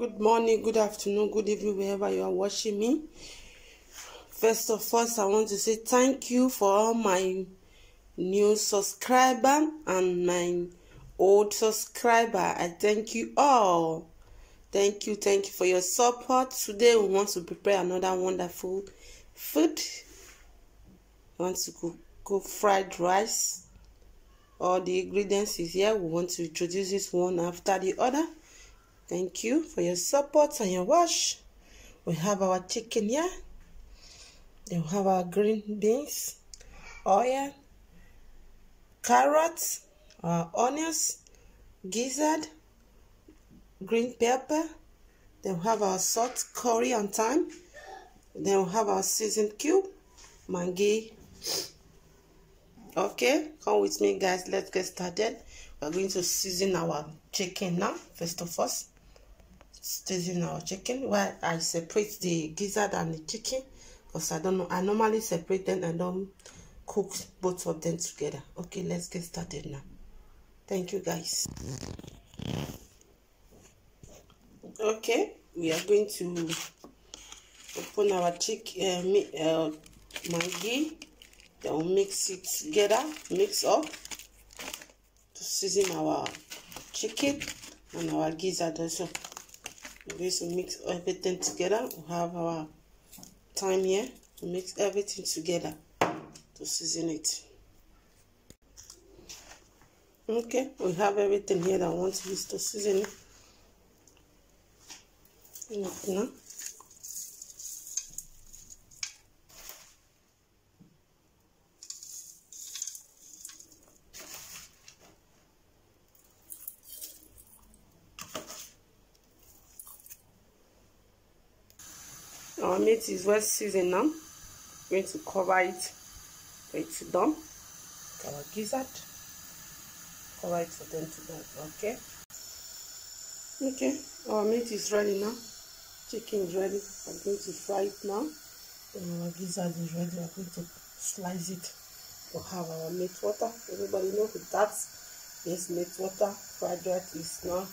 Good morning, good afternoon, good evening, wherever you are watching me. First of all, I want to say thank you for all my new subscriber and my old subscriber. I thank you all. Thank you, thank you for your support. Today we want to prepare another wonderful food. We want to cook, cook fried rice. All the ingredients is here. We want to introduce this one after the other. Thank you for your support and your watch. We have our chicken here. Then we have our green beans, oil, carrots, our onions, gizzard, green pepper. Then we have our salt, curry and thyme. Then we have our seasoned cube, Maggi. Okay, come with me guys. Let's get started. We're going to season our chicken now, first of all season our chicken. While I separate the gizzard and the chicken? Because I don't know. I normally separate them and don't cook both of them together. Okay let's get started now. Thank you guys. Okay we are going to open our chicken uh, uh, maggi. Then we'll mix it together mix up to season our chicken and our gizzard also we're going to mix everything together. We have our thyme here to mix everything together to season it. Okay we have everything here that I want to use to season it. Now our meat is well seasoned now. I'm going to cover it for it to done. Our gizzard. Cover it for them to done okay? Okay our meat is ready now. Chicken is ready. I'm going to fry it now. And our gizzard is ready. I'm going to slice it to have our meat water. Everybody know with that this meat water. Fried rice is now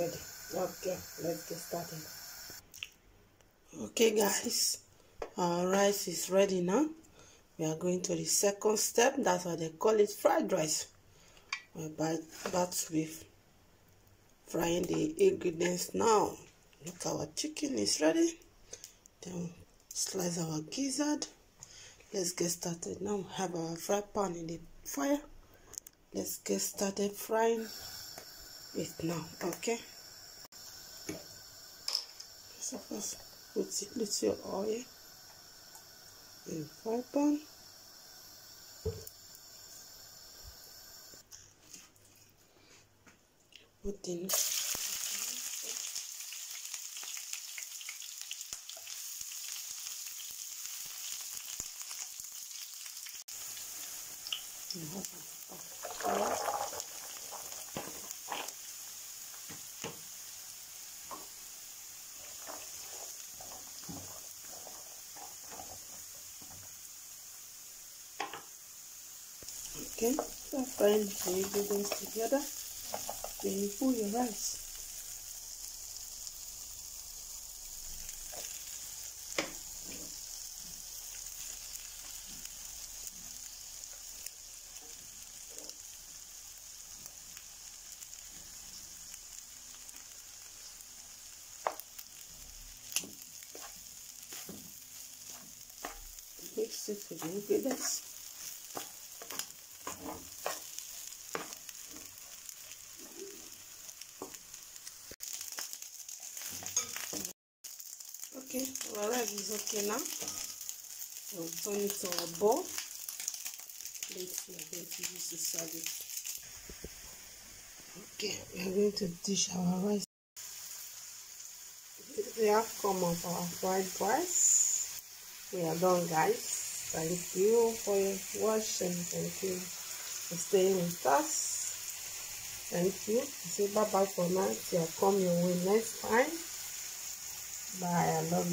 ready. Okay let's get started okay guys. Our rice is ready now. We are going to the second step. That's why they call it fried rice. We're about to be frying the ingredients now. Look our chicken is ready. Then slice our gizzard. Let's get started. Now have our fry pan in the fire. Let's get started frying it now okay? So first put a little oil in fry pan put in Okay, so frying the ingredients together. Then you put your rice. Mix it with the ingredients. Okay it to our bowl let's going to use serve it okay we are going to dish our rice the outcome of our fried rice we are done guys. Thank you for watching. Thank you for staying with us. Thank you. Say bye bye for now till i come your way next time Bye.